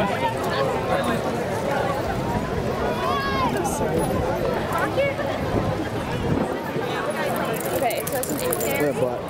Okay, so it's an eight